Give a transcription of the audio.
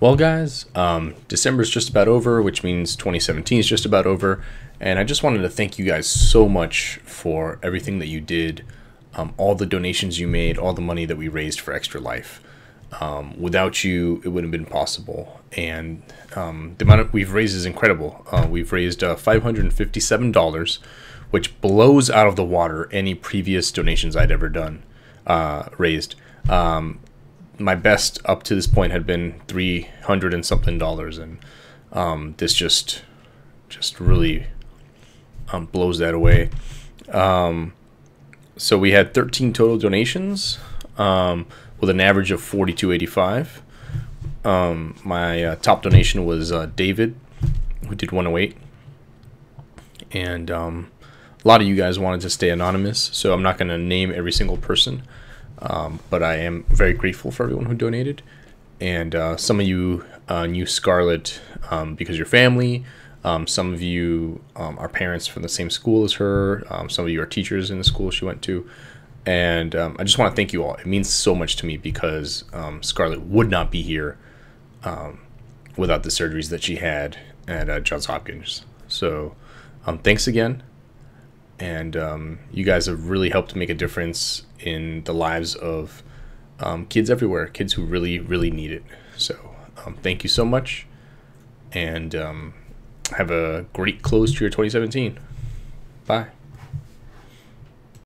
Well, guys, um, December is just about over, which means 2017 is just about over. And I just wanted to thank you guys so much for everything that you did, um, all the donations you made, all the money that we raised for Extra Life. Um, without you, it wouldn't have been possible. And um, the amount we've raised is incredible. Uh, we've raised uh, $557, which blows out of the water any previous donations I'd ever done, uh, raised. Um, my best up to this point had been 300 and something dollars. And um, this just, just really um, blows that away. Um, so we had 13 total donations um, with an average of 42.85. Um, my uh, top donation was uh, David, who did 108, and um, a lot of you guys wanted to stay anonymous, so I'm not going to name every single person, um, but I am very grateful for everyone who donated, and uh, some of you uh, knew Scarlett um, because your family. Um, some of you um, are parents from the same school as her. Um, some of you are teachers in the school she went to. And um, I just want to thank you all. It means so much to me because Scarlett would not be here without the surgeries that she had at uh, Johns Hopkins. So thanks again. And um, you guys have really helped make a difference in the lives of um, kids everywhere, kids who really, really need it. So um, thank you so much. And um, have a great close to your 2017. Bye.